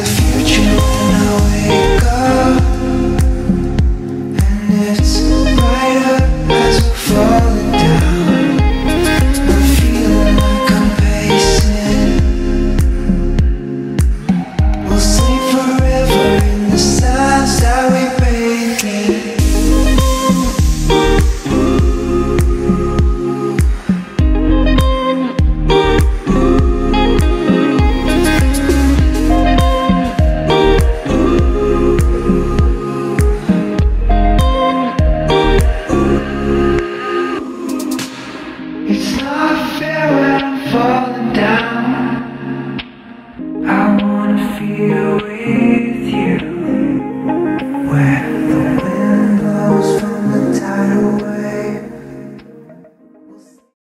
the future ran away